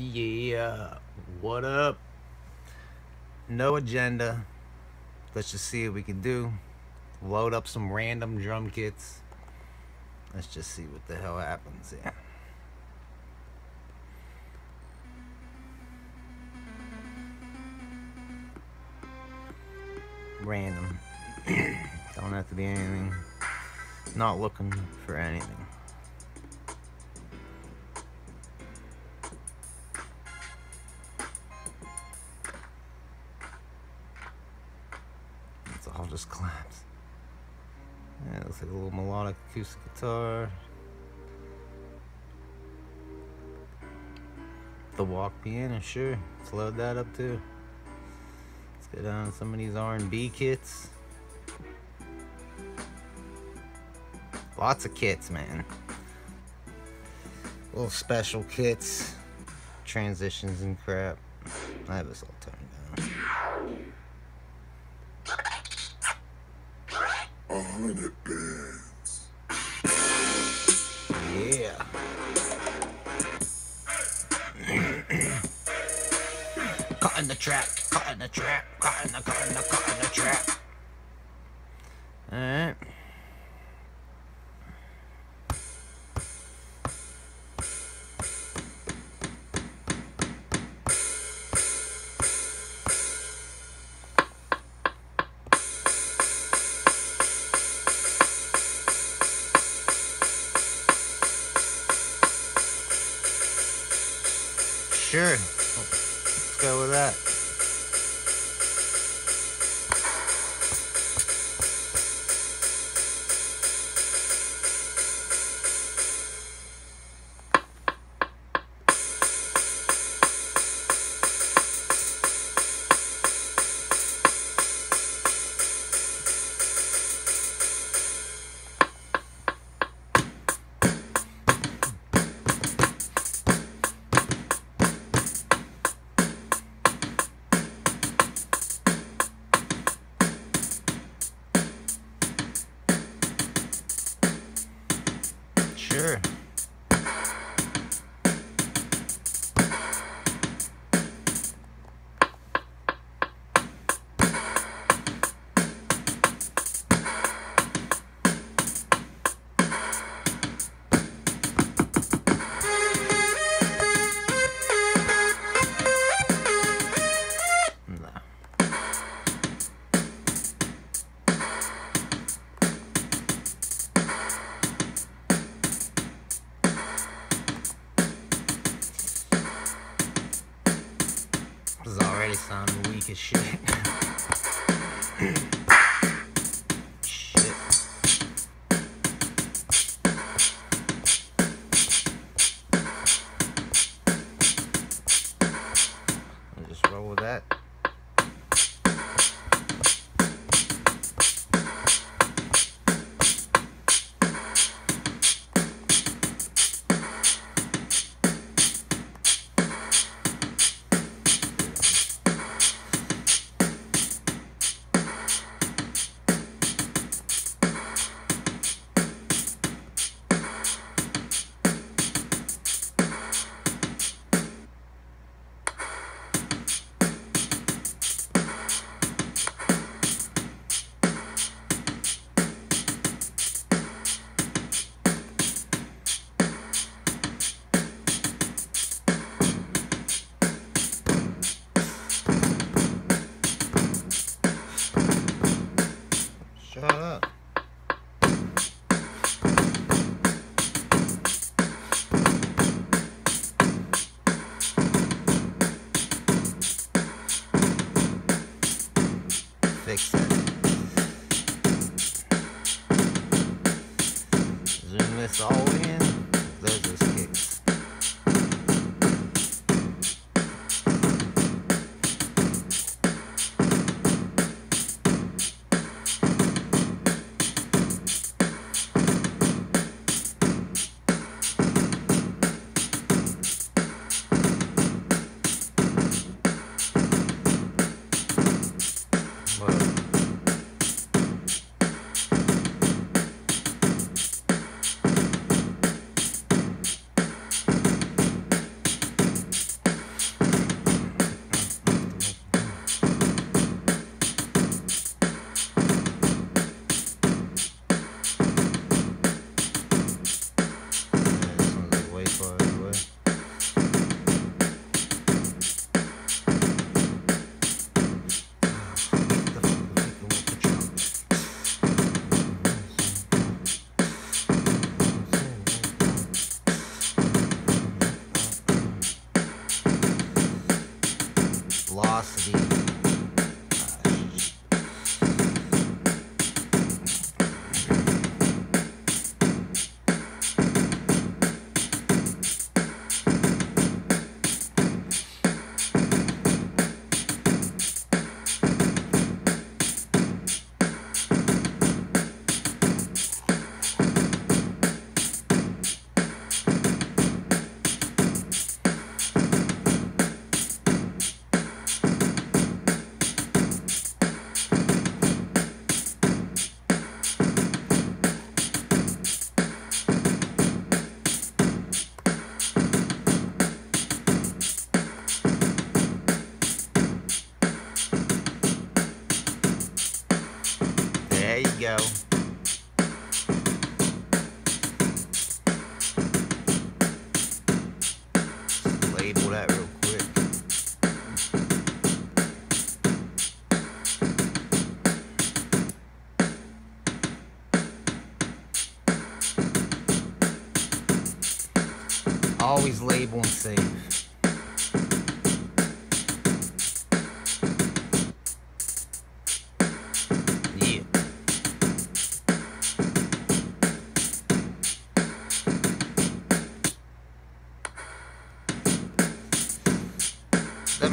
Yeah, what up? No agenda. Let's just see what we can do. Load up some random drum kits. Let's just see what the hell happens here. Random. Don't have to be anything. Not looking for anything. It's all just claps. Yeah, it looks like a little melodic acoustic guitar. The walk piano, sure. Let's load that up too. Let's get on some of these R&B kits. Lots of kits, man. Little special kits, transitions and crap. I have this all 100 bands. Yeah. Cutting the trap, Cutting the trap, Cutting the, cutting the, cutting the trap. Alright. This all There you go. Just label that real quick. Always label and save.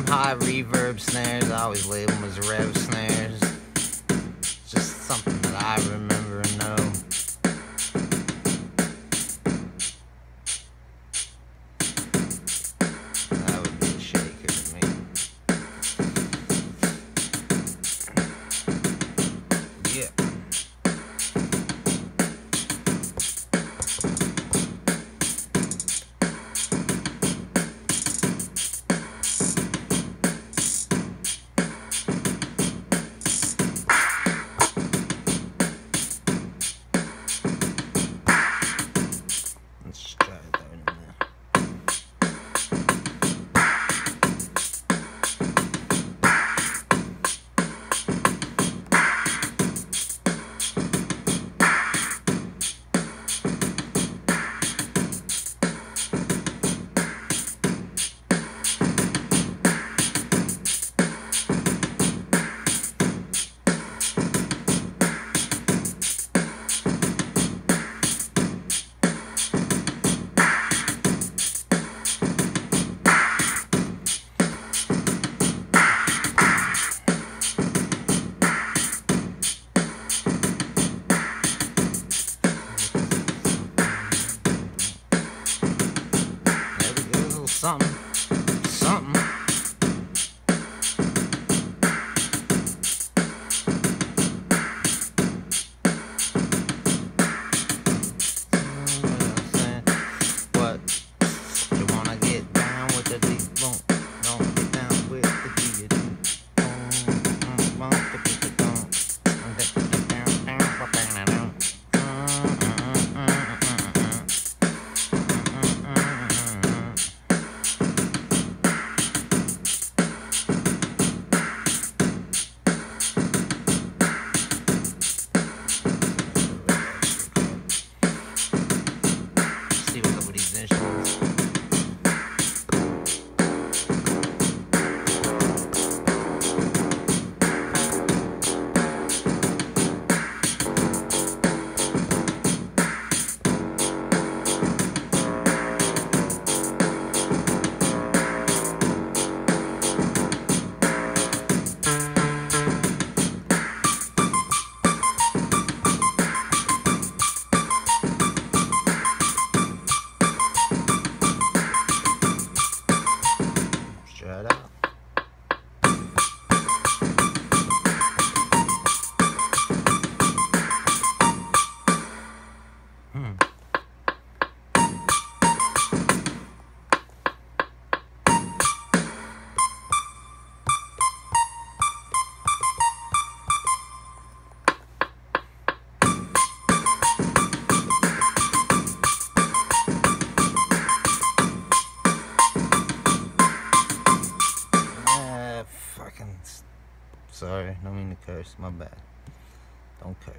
high reverb snares. I always label them as rev snares. Just something that I remember.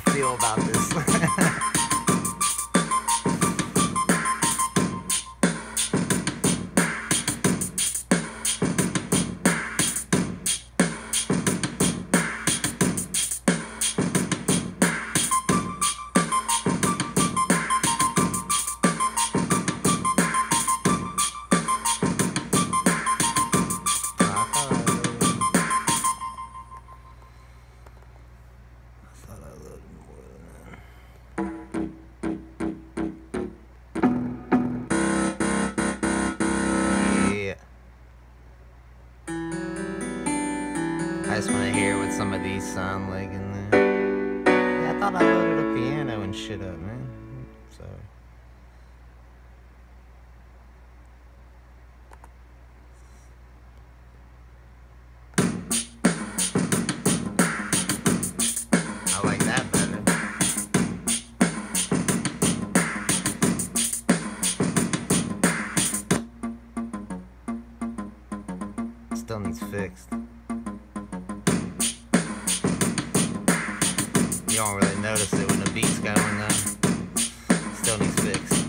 feel about this. I just want to hear what some of these sound like in there. Yeah, I thought I loaded a piano and shit up, man. You don't really notice it when the beat's going though. Still needs fixed.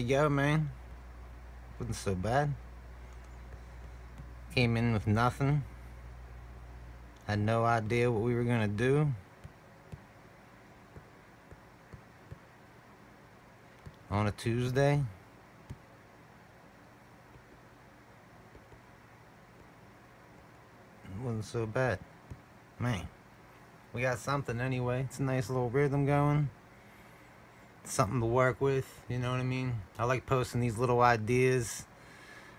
You go, man. Wasn't so bad. Came in with nothing. Had no idea what we were gonna do. On a Tuesday. Wasn't so bad. Man. We got something anyway. It's a nice little rhythm going. Something to work with, you know what I mean? I like posting these little ideas.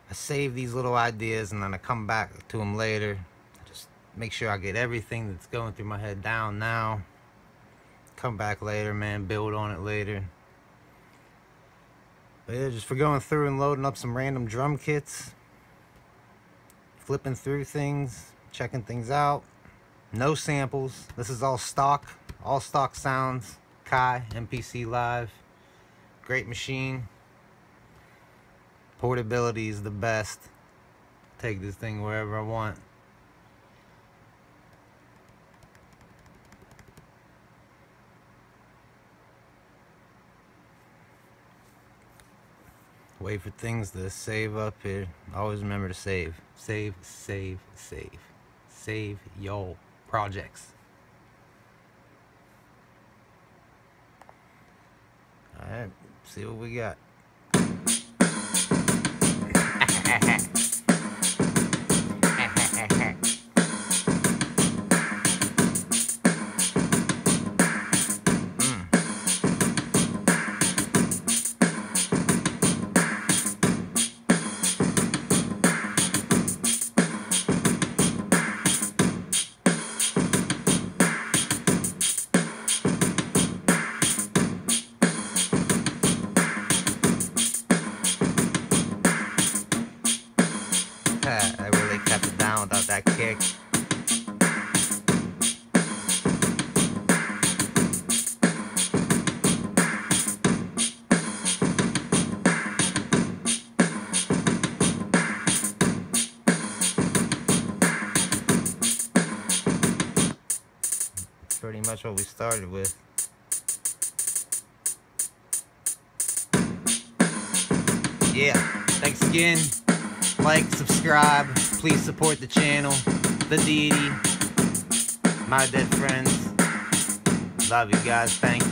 I save these little ideas and then I come back to them later. Just make sure I get everything that's going through my head down now. Come back later, man. Build on it later. But yeah, just for going through and loading up some random drum kits. Flipping through things, checking things out. No samples. This is all stock. All stock sounds. Akai, MPC Live. Great machine. Portability is the best. Take this thing wherever I want. Wait for things to save up here. Always remember to save. Save, save, save. Save your projects. Alright, see what we got. much what we started with. Yeah, thanks again. Like, subscribe. Please support the channel. The deity. MyDeadFriendz. Love you guys. Thank you.